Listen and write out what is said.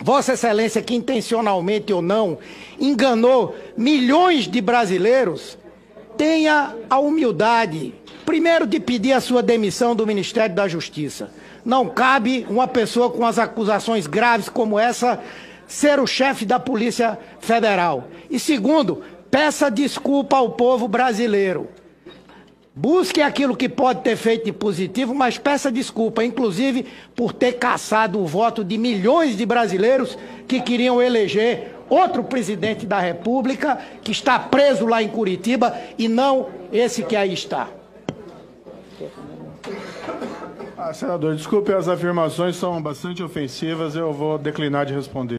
Vossa Excelência, que intencionalmente ou não enganou milhões de brasileiros, tenha a humildade, primeiro, de pedir a sua demissão do Ministério da Justiça. Não cabe uma pessoa com as acusações graves como essa ser o chefe da Polícia Federal. E segundo, peça desculpa ao povo brasileiro. Busque aquilo que pode ter feito de positivo, mas peça desculpa, inclusive por ter caçado o voto de milhões de brasileiros que queriam eleger outro presidente da República, que está preso lá em Curitiba, e não esse que aí está. Ah, senador, desculpe, as afirmações são bastante ofensivas, eu vou declinar de responder.